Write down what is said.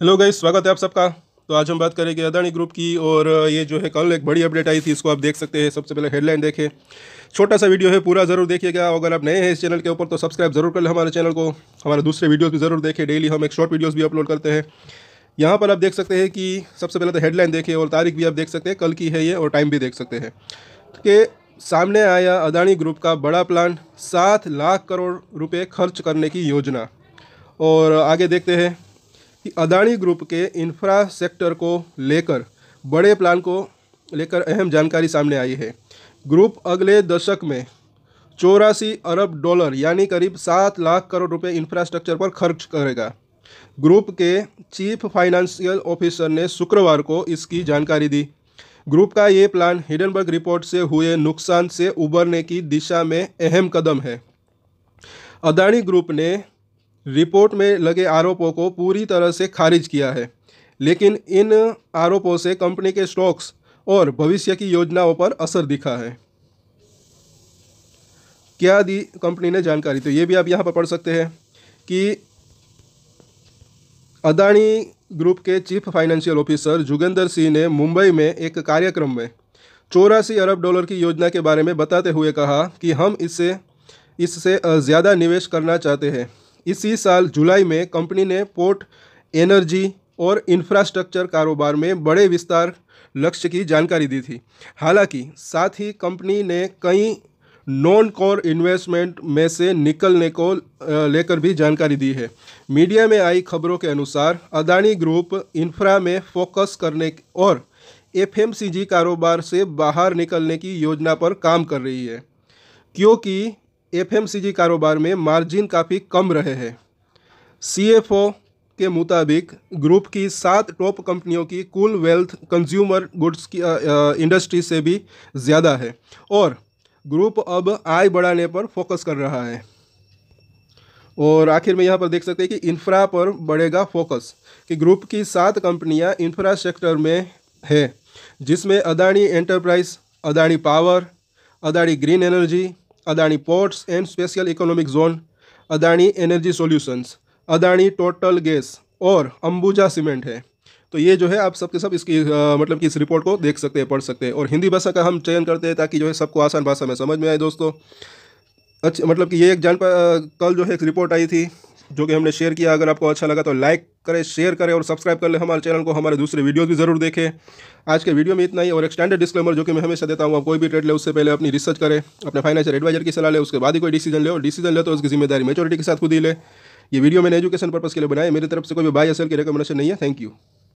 Hello guys स्वागत है आप सबका। तो आज हम बात करेंगे अदानी ग्रुप की और ये जो है कल एक बड़ी अपडेट आई थी, इसको आप देख सकते हैं। सबसे पहले हेडलाइन देखें। छोटा सा वीडियो है, पूरा ज़रूर देखिएगा। अगर आप नए हैं इस चैनल के ऊपर तो सब्सक्राइब ज़रूर कर लें हमारे चैनल को। हमारे दूसरे वीडियोज़ भी ज़रूर देखें। डेली हम एक शॉर्ट वीडियोज़ भी अपलोड करते हैं। यहाँ पर आप देख सकते हैं कि सबसे पहले तो हेडलाइन देखें और तारीख भी आप देख सकते हैं। कल की है ये और टाइम भी देख सकते हैं। कि सामने आया अदानी ग्रुप का बड़ा प्लान सात लाख करोड़ रुपए खर्च करने की योजना। और आगे देखते हैं। कि अदानी ग्रुप के इंफ्रा सेक्टर को लेकर, बड़े प्लान को लेकर अहम जानकारी सामने आई है। ग्रुप अगले दशक में चौरासी अरब डॉलर, यानी करीब सात लाख करोड़ रुपए इंफ्रास्ट्रक्चर पर खर्च करेगा। ग्रुप के चीफ फाइनेंशियल ऑफिसर ने शुक्रवार को इसकी जानकारी दी। ग्रुप का ये प्लान हिडनबर्ग रिपोर्ट से हुए नुकसान से उबरने की दिशा में अहम कदम है। अदानी ग्रुप ने रिपोर्ट में लगे आरोपों को पूरी तरह से खारिज किया है। लेकिन इन आरोपों से कंपनी के स्टॉक्स और भविष्य की योजनाओं पर असर दिखा है। क्या दी कंपनी ने जानकारी? तो ये भी आप यहाँ पर पढ़ सकते हैं कि अदानी ग्रुप के chief financial officer Jugendra Singh ने मुंबई में एक कार्यक्रम में चौरासी अरब डॉलर की योजना के बारे में बताते हुए कहा कि हम इससे इससे ज़्यादा निवेश करना चाहते हैं। इसी साल जुलाई में कंपनी ने पोर्ट, एनर्जी और इंफ्रास्ट्रक्चर कारोबार में बड़े विस्तार लक्ष्य की जानकारी दी थी। हालाँकि, साथ ही कंपनी ने कई नॉन कोर इन्वेस्टमेंट में से निकलने को लेकर भी जानकारी दी है। मीडिया में आई खबरों के अनुसार, अदानी ग्रुप इंफ्रा में फोकस करने और एफएमसीजी कारोबार से बाहर निकलने की योजना पर काम कर रही है, क्योंकि एफएमसीजी कारोबार में मार्जिन काफ़ी कम रहे हैं। सीएफओ के मुताबिक ग्रुप की सात टॉप कंपनियों की कुल वेल्थ कंज्यूमर गुड्स की इंडस्ट्री से भी ज़्यादा है और ग्रुप अब आय बढ़ाने पर फोकस कर रहा है। और आखिर में यहाँ पर देख सकते हैं कि इंफ्रा पर बढ़ेगा फोकस कि ग्रुप की सात कंपनियाँ इंफ्रा सेक्टर में है, जिसमें Adani enterprise, Adani power, Adani green energy Adani ports and special economic zone Adani energy solutions Adani total gas और अंबुजा सीमेंट है। तो ये जो है आप सबके सब इसकी आ, मतलब कि इस रिपोर्ट को देख सकते हैं पढ़ सकते हैं। और हिंदी भाषा का हम चयन करते हैं ताकि जो है सबको आसान भाषा में समझ में आए दोस्तों। अच्छा मतलब कि ये एक जान कल जो है एक रिपोर्ट आई थी जो कि हमने शेयर किया। अगर आपको अच्छा लगा तो लाइक करें शेयर करें और सब्सक्राइब कर ले हमारे चैनल को। हमारे दूसरे वीडियोज़ भी ज़रूर देखें। आज के वीडियो में इतना ही और एक स्टैंडर्ड डिस्क्लेमर जो कि मैं हमेशा देता हूँ, आप कोई भी ट्रेड ले, उससे पहले अपनी रिसर्च करें, अपने फाइनेंशियल एडवाइजर की सलाह ले, उसके बाद ही कोई डिसीज़न ले और डिसीज़न ले तो उसकी ज़िम्मेदारी मेचोरिटी के साथ खुद ही ले। ये वीडियो मैंने एजुकेशन पर्पज़ के लिए बनाया मेरी तरफ़ से कोई भी बाई असल की रिकमेंडेशन नहीं है। Thank you